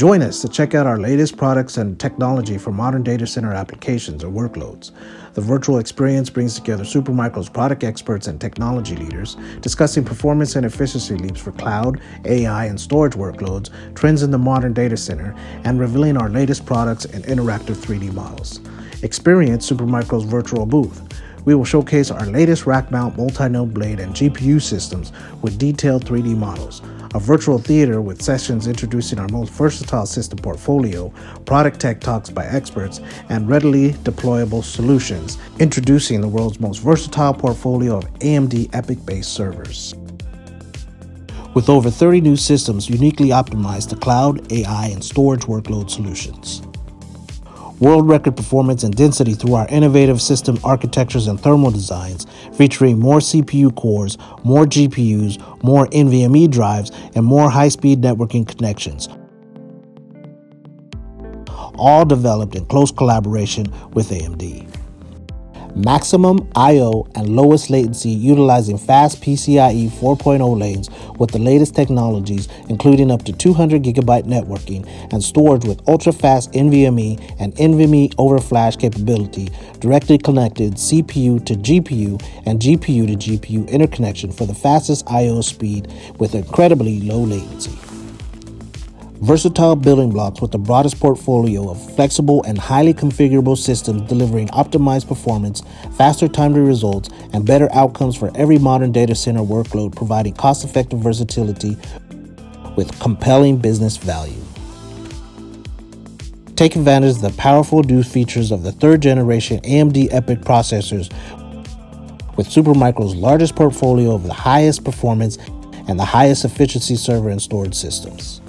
Join us to check out our latest products and technology for modern data center applications or workloads. The virtual experience brings together Supermicro's product experts and technology leaders, discussing performance and efficiency leaps for cloud, AI, and storage workloads, trends in the modern data center, and revealing our latest products and interactive 3D models. Experience Supermicro's virtual booth. We will showcase our latest rack mount multi-node blade and GPU systems with detailed 3D models a virtual theater with sessions introducing our most versatile system portfolio, product tech talks by experts, and readily deployable solutions, introducing the world's most versatile portfolio of AMD EPYC-based servers. With over 30 new systems uniquely optimized to cloud, AI, and storage workload solutions world record performance and density through our innovative system architectures and thermal designs, featuring more CPU cores, more GPUs, more NVMe drives, and more high speed networking connections. All developed in close collaboration with AMD maximum I/O and lowest latency utilizing fast PCIe 4.0 lanes with the latest technologies including up to 200 gigabyte networking and storage with ultra-fast NVMe and NVMe over flash capability directly connected CPU to GPU and GPU to GPU interconnection for the fastest I/O speed with incredibly low latency versatile building blocks with the broadest portfolio of flexible and highly configurable systems delivering optimized performance, faster time to results, and better outcomes for every modern data center workload, providing cost effective versatility with compelling business value. Take advantage of the powerful new features of the third generation AMD EPYC processors with Supermicro's largest portfolio of the highest performance and the highest efficiency server and storage systems.